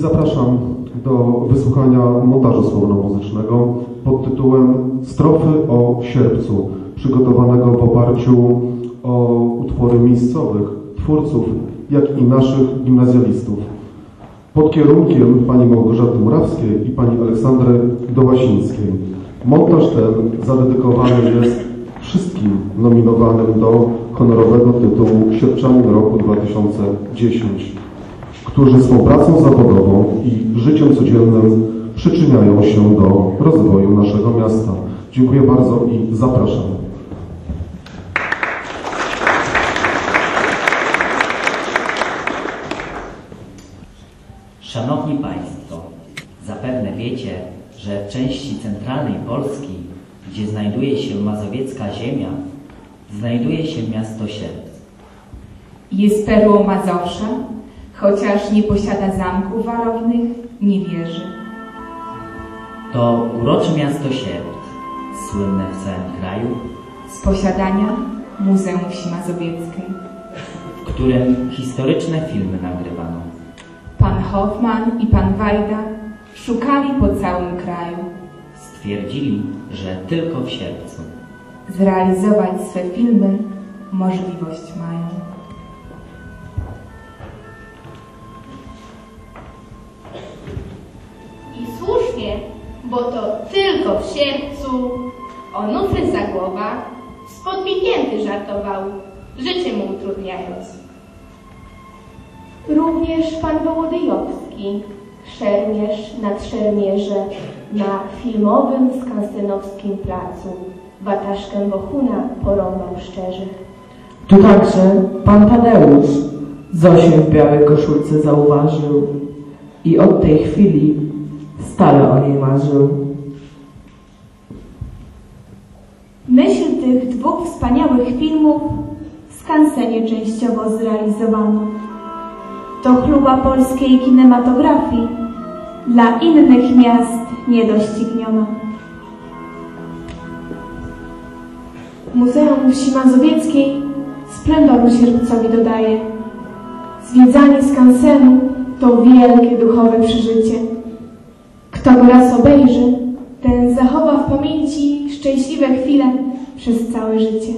Zapraszam do wysłuchania montażu słowno-muzycznego pod tytułem Strofy o sierpcu, przygotowanego w oparciu o utwory miejscowych twórców, jak i naszych gimnazjalistów. Pod kierunkiem pani Małgorzaty Murawskiej i pani Aleksandry Dołasińskiej. Montaż ten zadedykowany jest wszystkim nominowanym do honorowego tytułu Sierpczanin roku 2010 którzy swą pracą zawodową i życiem codziennym przyczyniają się do rozwoju naszego miasta. Dziękuję bardzo i zapraszam. Szanowni Państwo, zapewne wiecie, że w części centralnej Polski, gdzie znajduje się mazowiecka ziemia, znajduje się miasto Sierpc. Jest perłą Mazowsza, chociaż nie posiada zamków warownych, nie wieży. To urocze miasto Sierpc, słynne w całym kraju, Z posiadania Muzeum Wsi Mazowieckiej. w którym historyczne filmy nagrywano. Pan Hoffman i pan Wajda szukali po całym kraju. Stwierdzili, że tylko w Sierpcu. Zrealizować swe filmy możliwość mają. Bo to tylko w sierpcu Onufry Zagłoba spod Pipięty żartował, życie mu utrudniając. Również pan Wołodyjowski, szermierz nad szermierze na filmowym skansenowskim placu wataszkę Bohuna porąbał szczerze. Tu także pan Tadeusz Zosię w białej koszulce zauważył i od tej chwili stale o niej marzył. Myśl tych dwóch wspaniałych filmów w skansenie częściowo zrealizowano. To chluba polskiej kinematografii dla innych miast niedościgniona. Muzeum Wsi Mazowieckiej splendoru sierpcowi dodaje. Zwiedzanie skansenu to wielkie duchowe przeżycie. Kto go raz obejrzy, ten zachowa w pamięci szczęśliwe chwile przez całe życie.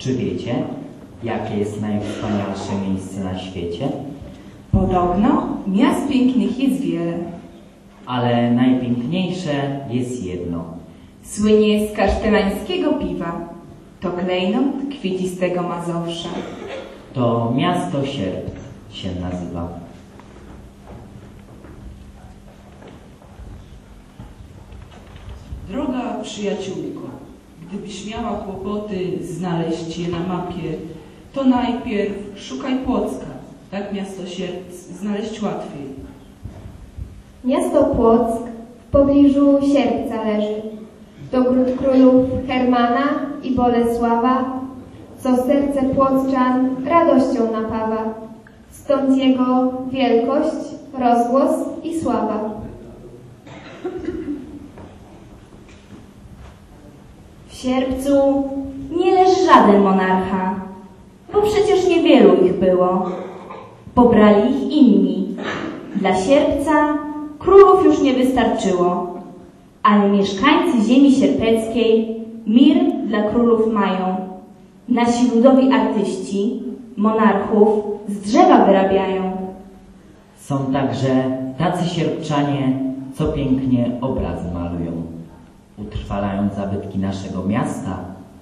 Czy wiecie, jakie jest najwspanialsze miejsce na świecie? Podobno miast pięknych jest wiele. Ale najpiękniejsze jest jedno. Słynie z kasztelańskiego piwa. To klejnot kwiecistego Mazowsza. To miasto Sierp się nazywa. Droga przyjaciółko, gdybyś miała kłopoty znaleźć je na mapie, to najpierw szukaj Płocka. Tak miasto się znaleźć łatwiej. Miasto Płock w pobliżu Sierpca leży. To gród królów Hermana i Bolesława, co serce Płockczan radością napawa. Stąd jego wielkość, rozgłos i sława. Sierpcu nie leży żaden monarcha, bo przecież niewielu ich było. Pobrali ich inni. Dla sierpca królów już nie wystarczyło, ale mieszkańcy ziemi sierpeckiej mir dla królów mają. Nasi ludowi artyści monarchów z drzewa wyrabiają. Są także tacy sierpczanie, co pięknie obrazy malują. Utrwalają zabytki naszego miasta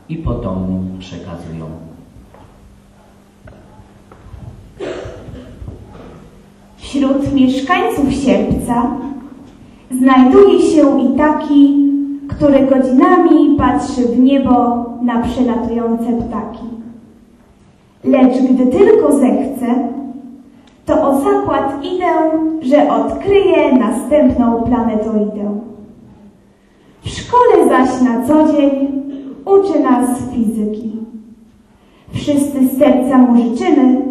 i potomnym przekazują. Wśród mieszkańców sierpca znajduje się i taki, który godzinami patrzy w niebo na przelatujące ptaki. Lecz gdy tylko zechce, to o zakład idę, że odkryję następną planetoidę. W szkole zaś na co dzień uczy nas fizyki. Wszyscy z serca mu życzymy,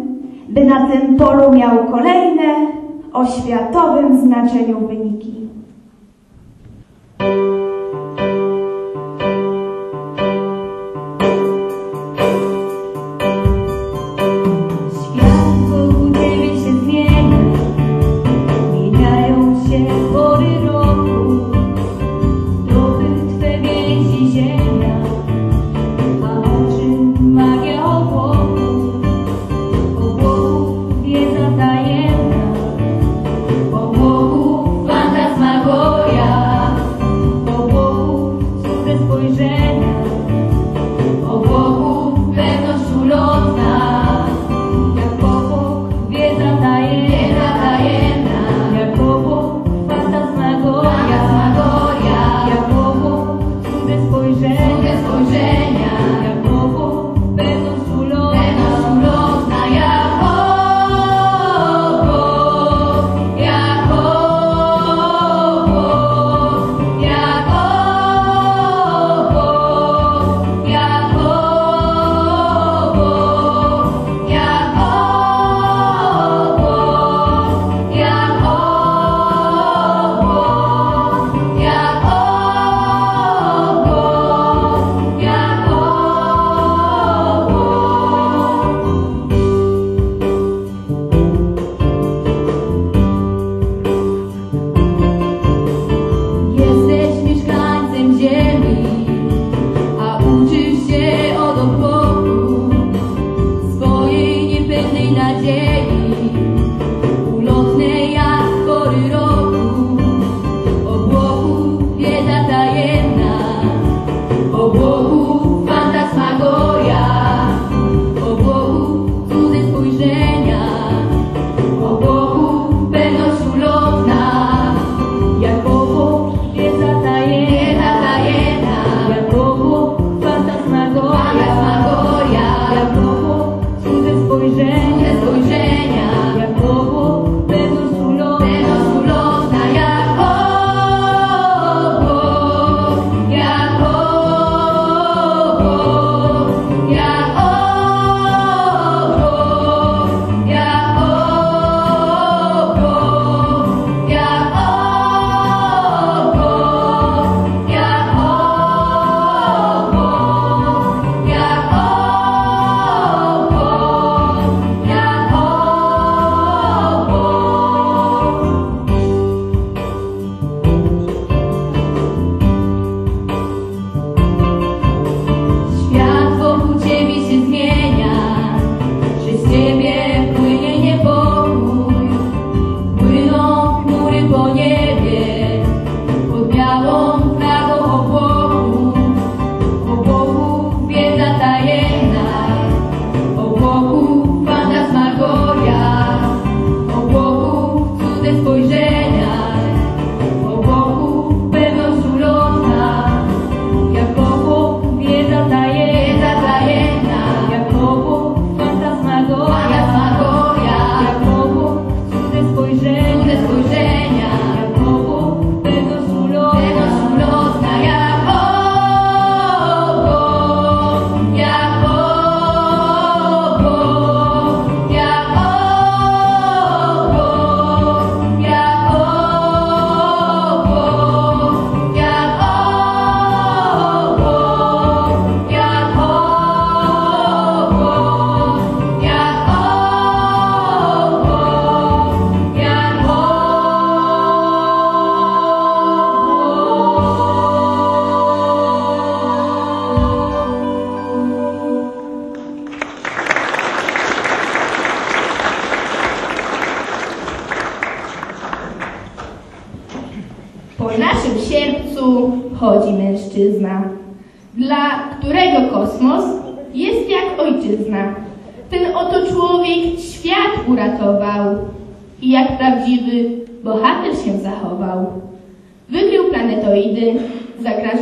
by na tym polu miał kolejne o światowym znaczeniu wyniki.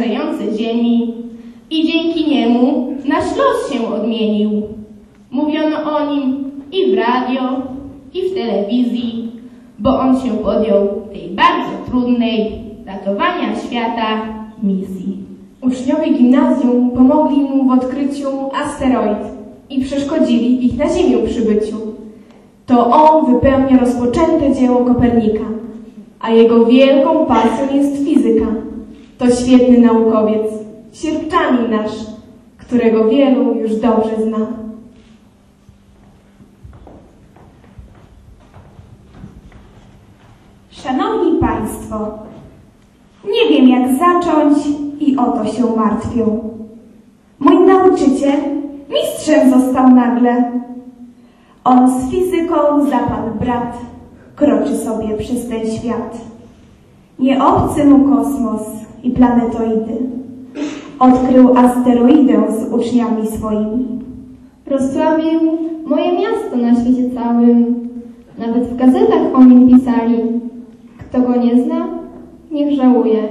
Zagrażające Ziemi i dzięki niemu nasz los się odmienił. Mówiono o nim i w radio, i w telewizji, bo on się podjął tej bardzo trudnej ratowania świata misji. Uczniowie gimnazjum pomogli mu w odkryciu asteroid i przeszkodzili ich na Ziemię przybyciu. To on wypełnia rozpoczęte dzieło Kopernika, a jego wielką pasją jest fizyka. To świetny naukowiec, sierpczanin nasz, którego wielu już dobrze zna. Szanowni Państwo, nie wiem jak zacząć i o to się martwią. Mój nauczyciel mistrzem został nagle. On z fizyką zapadł brat, kroczy sobie przez ten świat. Nie obcy mu kosmos i planetoidy. Odkrył asteroidę z uczniami swoimi. Rozsławił moje miasto na świecie całym. Nawet w gazetach o nim pisali. Kto go nie zna, niech żałuje.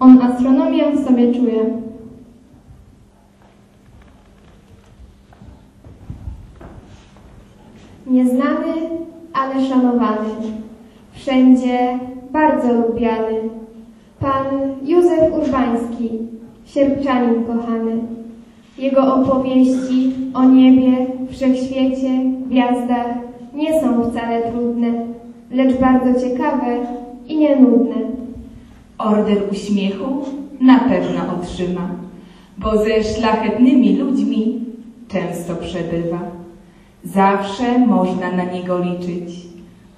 On astronomię w sobie czuje. Nieznany, ale szanowany. Wszędzie bardzo lubiany. Pan Józef Urbański, sierpczanin kochany. Jego opowieści o niebie, wszechświecie, gwiazdach nie są wcale trudne, lecz bardzo ciekawe i nienudne. Order uśmiechu na pewno otrzyma, bo ze szlachetnymi ludźmi często przebywa. Zawsze można na niego liczyć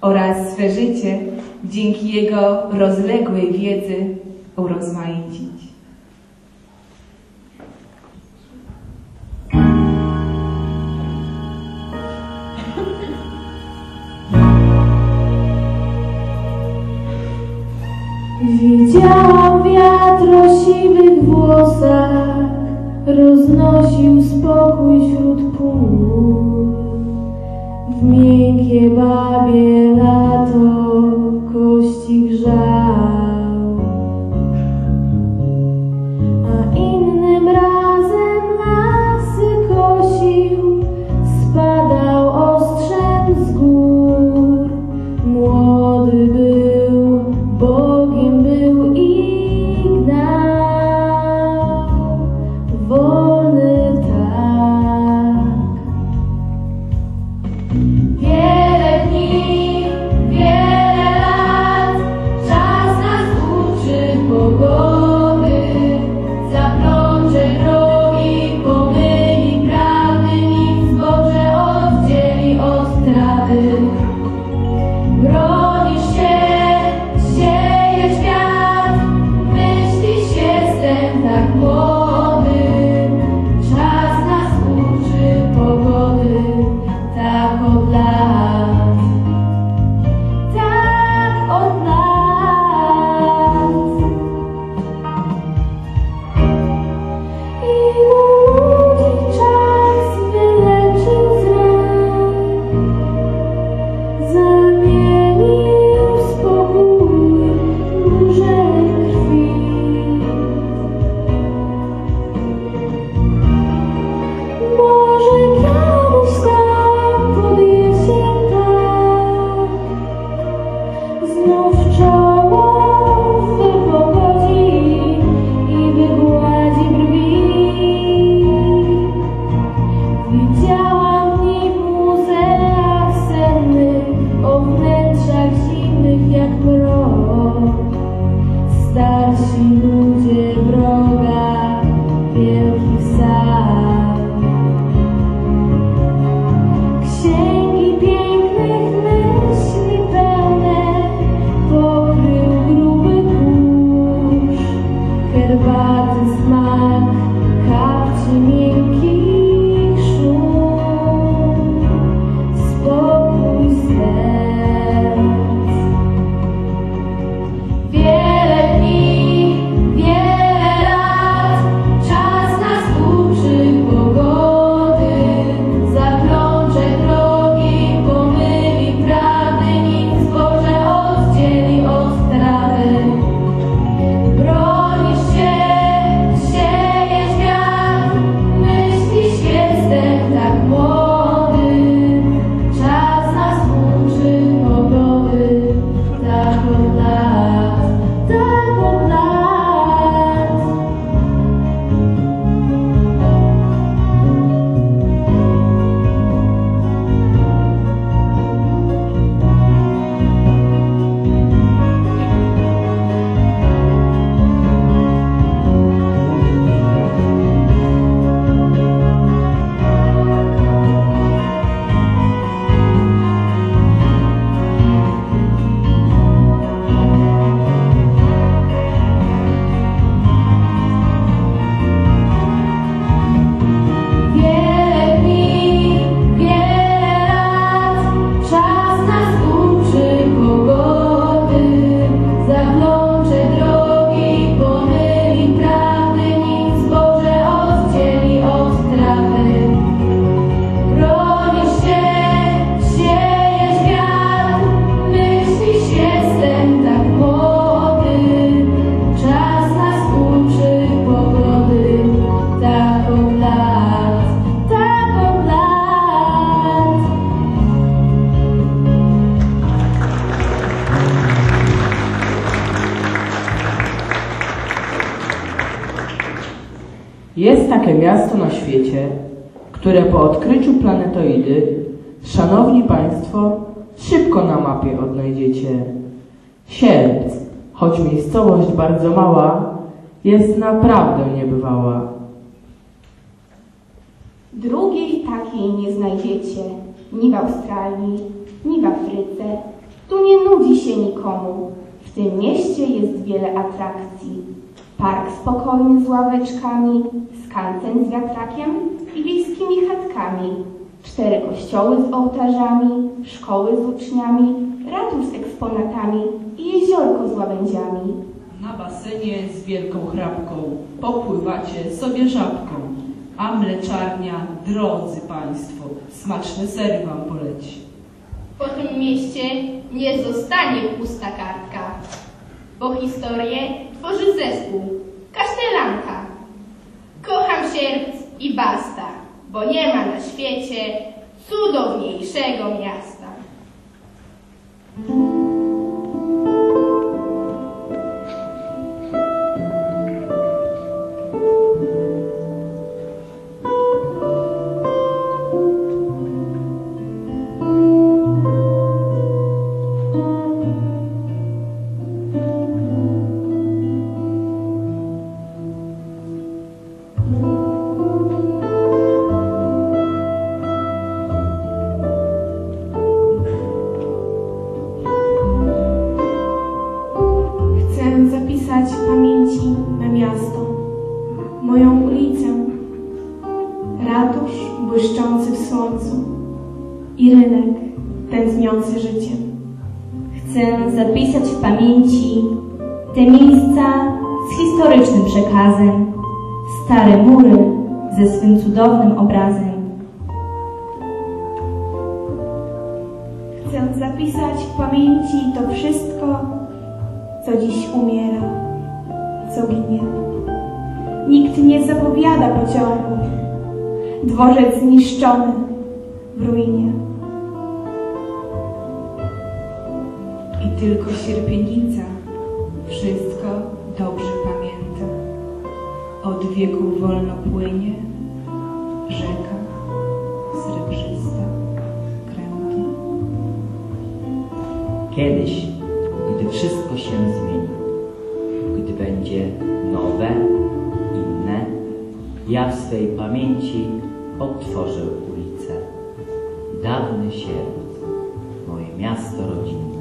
oraz swe życie dzięki jego rozległej wiedzy urozmaicić. Widziałam wiatr o siwych włosach, roznosił spokój wśród pól. W miękkie babie lato kości grza. Po odkryciu planetoidy, szanowni Państwo, szybko na mapie odnajdziecie. Sierpc, choć miejscowość bardzo mała, jest naprawdę niebywała. Drugiej takiej nie znajdziecie, ni w Australii, ni w Afryce. Tu nie nudzi się nikomu. W tym mieście jest wiele atrakcji. Park spokojny z ławeczkami, skansen z wiatrakiem i wiejskimi chatkami. Cztery kościoły z ołtarzami, szkoły z uczniami, ratusz z eksponatami i jeziorko z łabędziami. Na basenie z wielką chrapką popływacie sobie żabką, a mleczarnia, drodzy Państwo, smaczne sery Wam poleci. Po tym mieście nie zostanie pusta kartka, bo historię tworzy zespół. Kocham sierp i basta, bo nie ma na świecie cudowniejszego miasta. Rynek tętniący życiem. Chcę zapisać w pamięci te miejsca z historycznym przekazem, stare mury ze swym cudownym obrazem. Chcę zapisać w pamięci to wszystko, co dziś umiera, co ginie. Nikt nie zapowiada pociągu. Dworzec zniszczony w ruinie. Tylko sierpienica wszystko dobrze pamięta. Od wieków wolno płynie rzeka srebrzysta, kręta. Kiedyś, gdy wszystko się zmieni, gdy będzie nowe, inne, ja w swej pamięci odtworzę ulicę. Dawny sierp, moje miasto rodzinne.